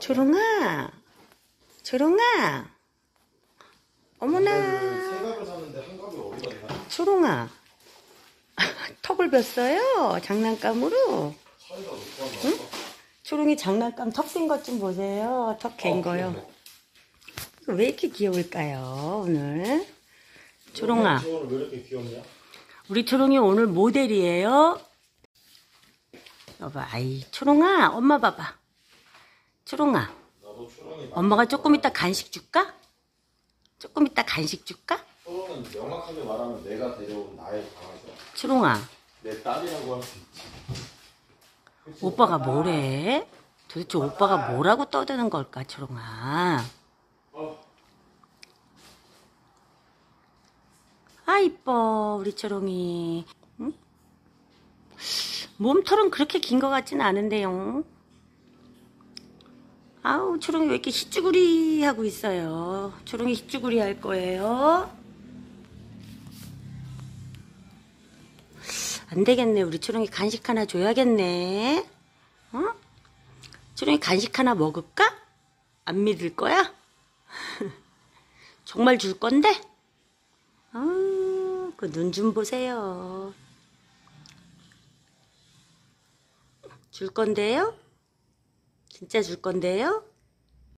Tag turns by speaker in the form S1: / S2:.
S1: 초롱아, 초롱아, 어머나? 초롱아, 턱을 뱄어요? 장난감으로?
S2: 거.
S1: 초롱이 장난감 턱센것좀 보세요. 턱 갠 거요. 왜 이렇게 귀여울까요, 오늘?
S2: 귀엽냐?
S1: 우리 초롱이 오늘 모델이에요. 여봐, 아이, 초롱아, 엄마 봐봐. 초롱아,
S2: 초롱이
S1: 엄마가 조금 이따 간식 줄까? 조금 이따 간식 줄까?
S2: 초롱은 명확하게 말하면 내가 데려온 나의 강아지야.
S1: 초롱아,
S2: 내 딸이라고 할 수 있지. 그치?
S1: 오빠가 뭐래? 도대체 오빠가 뭐라고 떠드는 걸까, 초롱아?
S2: 어,
S1: 아, 이뻐, 우리 초롱이. 응? 몸털은 그렇게 긴 것 같진 않은데요. 아우, 초롱이 왜 이렇게 희쭈구리 하고 있어요? 초롱이 희쭈구리 할 거예요? 안 되겠네. 우리 초롱이 간식 하나 줘야겠네. 어? 초롱이 간식 하나 먹을까? 안 믿을 거야? 정말 줄 건데? 아, 그눈 좀 보세요. 줄 건데요? 진짜 줄 건데요?